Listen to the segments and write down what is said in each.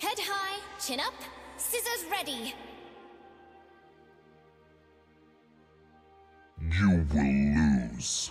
Head high, chin up, scissors ready. You will lose.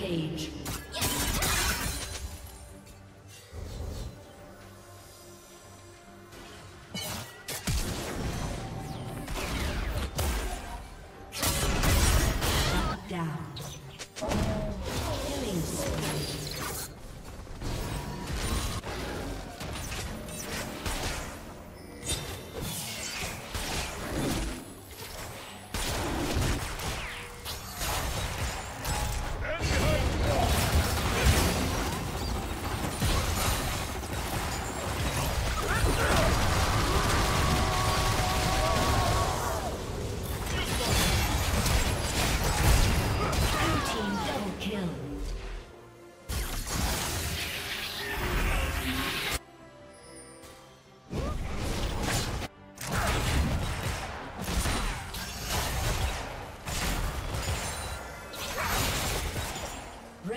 Page.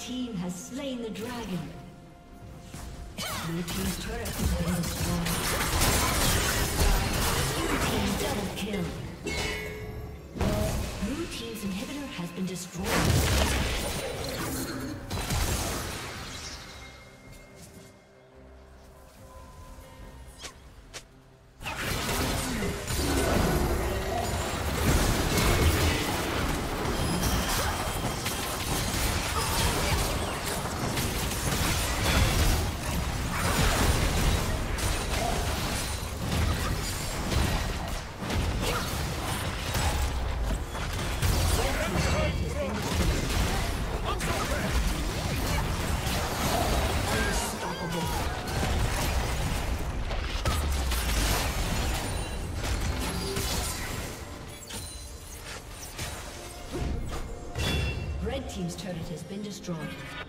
Team has slain the dragon. Blue team's destroyed.